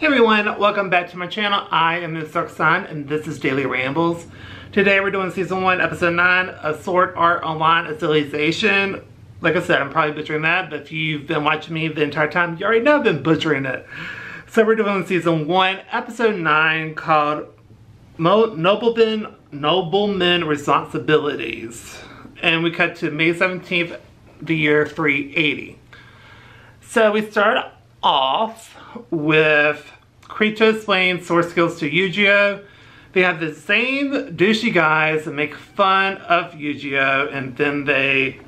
Hey everyone, welcome back to my channel. I am Ms. Sun and this is Daily Rambles. Today we're doing season 1, episode 9 of Sword Art Online Civilization. Like I said, I'm probably butchering that, but if you've been watching me the entire time, you already know I've been butchering it. So we're doing season 1, episode 9 called Mo Nobleman, Nobleman Responsibilities. And we cut to May 17th, the year 380. So we start off with Kirito explaining sword skills to Eugeo. They have the same douchey guys that make fun of Eugeo and then they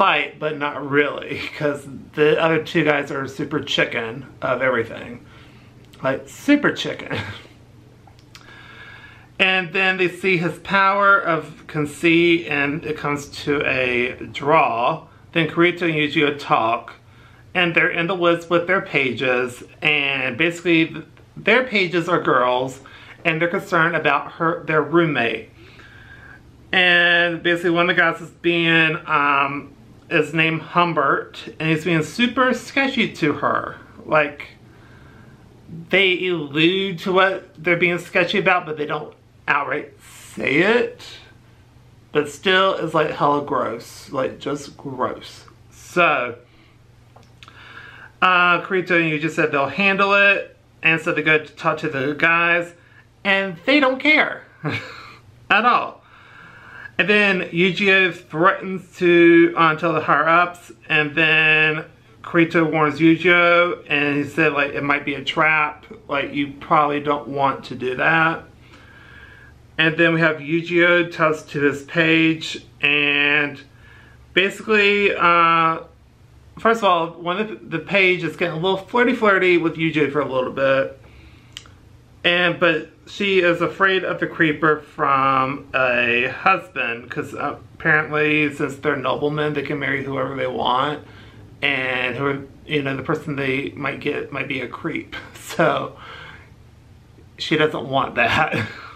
fight, but not really, because the other two guys are super chicken of everything. Like, super chicken. and then they see his power of conceit and it comes to a draw. Then Kirito and Eugeo talk and they're in the woods with their pages and basically their pages are girls and they're concerned about her their roommate. And basically one of the guys is being um, is named Humbert and he's being super sketchy to her. Like they allude to what they're being sketchy about but they don't outright say it. But still it's like hella gross. Like just gross. So uh, Kirito and Eugeo said they'll handle it. And so they go to talk to the guys. And they don't care. at all. And then Eugeo threatens to uh, tell the higher ups. And then Kirito warns Eugeo. And he said like it might be a trap. Like you probably don't want to do that. And then we have Eugeo tells to his page. And basically uh, first of all, one of the, page is getting a little flirty flirty with Eugeo for a little bit. And, but she is afraid of the creeper from a husband because apparently since they're noblemen, they can marry whoever they want. And who, you know, the person they might get might be a creep. So she doesn't want that.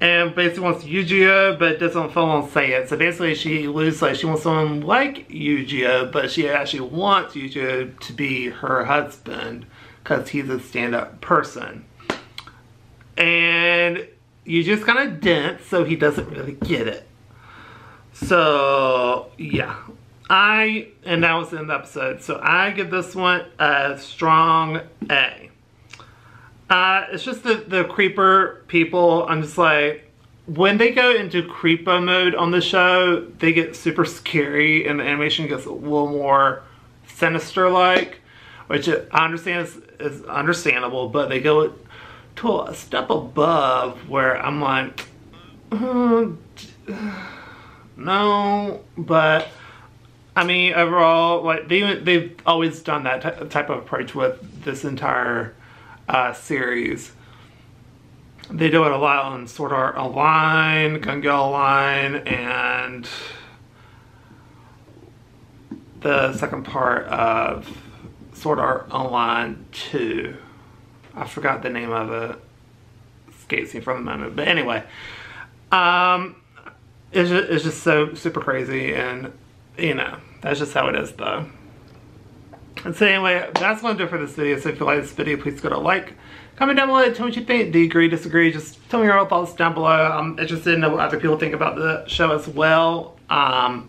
and basically wants Eugeo, but doesn't full on say it. So basically she loses like she wants someone like Eugeo, but she actually wants Eugeo to be her husband because he's a stand-up person. And Eugeo's kind of dense, so he doesn't really get it. So yeah, I, and that was in the episode, so I give this one a strong A. Uh, it's just the, the creeper people, I'm just like, when they go into creeper mode on the show, they get super scary and the animation gets a little more sinister-like, which I understand is, is understandable, but they go to a step above where I'm like, uh, no, but I mean, overall, like they, they've always done that type of approach with this entire uh, series. They do it a lot on Sword Art Online, Gun Gale Online, and the second part of Sword Art Online 2. I forgot the name of it. Escapes me from the moment. But anyway, um, it's just, it's just so super crazy and, you know, that's just how it is though. And so anyway, that's what I'm doing for this video. So if you like this video, please go to like, comment down below, tell me what you think. Do you agree, disagree? Just tell me your thoughts down below. I'm interested in what other people think about the show as well. Um,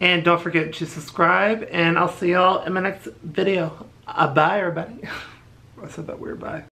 and don't forget to subscribe, and I'll see y'all in my next video. Uh, bye, everybody. I said that weird bye.